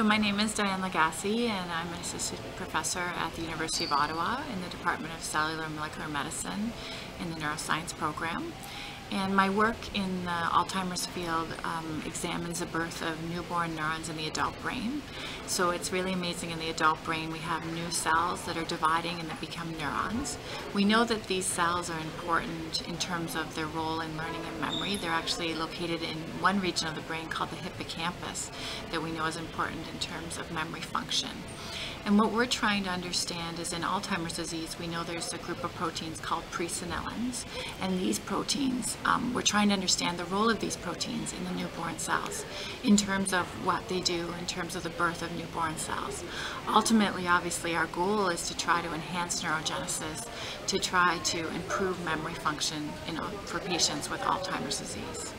So my name is Diane Lagace and I'm an assistant professor at the University of Ottawa in the Department of Cellular and Molecular Medicine in the neuroscience program. And my work in the Alzheimer's field um, examines the birth of newborn neurons in the adult brain. So it's really amazing in the adult brain we have new cells that are dividing and that become neurons. We know that these cells are important in terms of their role in learning and memory. They're actually located in one region of the brain called the hippocampus that we know is important in terms of memory function. And what we're trying to understand is in Alzheimer's disease, we know there's a group of proteins called presenilins. And these proteins, um, we're trying to understand the role of these proteins in the newborn cells in terms of what they do in terms of the birth of newborn cells. Ultimately, obviously, our goal is to try to enhance neurogenesis, to try to improve memory function for patients with Alzheimer's disease.